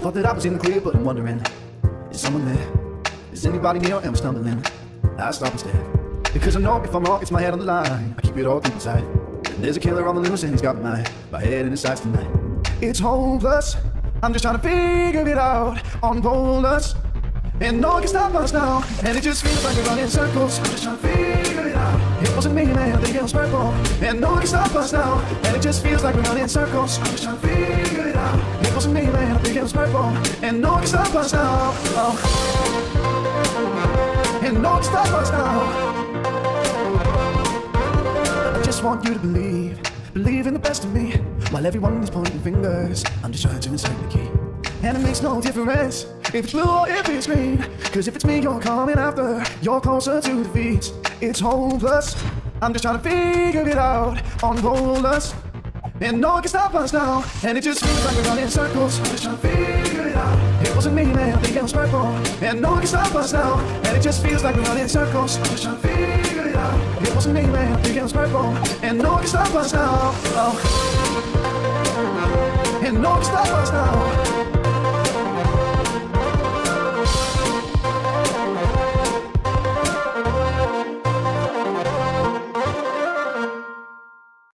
thought that I was in the clear, but I'm wondering, is someone there? Is anybody near? Am I stumbling? I stop instead. Because I know if I'm wrong, it's my head on the line. I keep it all deep inside. And there's a killer on the loose, and he's got my, my head in his sights tonight. It's hopeless. I'm just trying to figure it out on boneless. And no one can stop us now. And it just feels like we're running in circles. I'm just trying to figure it out. It wasn't me, man, the was purple. And no one can stop us now. And it just feels like we're running in circles. I'm just trying to figure it out. Wasn't me, man, the was purple. And no one can stop us now. Oh. And no one can stop us now. I just want you to believe, believe in the best of me. While everyone is pointing fingers, I'm just trying to insert the key. And it makes no difference if it's blue or if it's green. Cause if it's me you're coming after, you're closer to defeat. It's hopeless. I'm just trying to figure it out on boneless. And no one can stop us now. And it just feels like we're running in circles. Just trying to figure it out. It wasn't me, man, I think it was purple. And no one can stop us now. And it just feels like we're running in circles. Just trying to figure it out. It wasn't me, man, I think it was purple. And no one can stop us now. Oh. And no one can stop us now.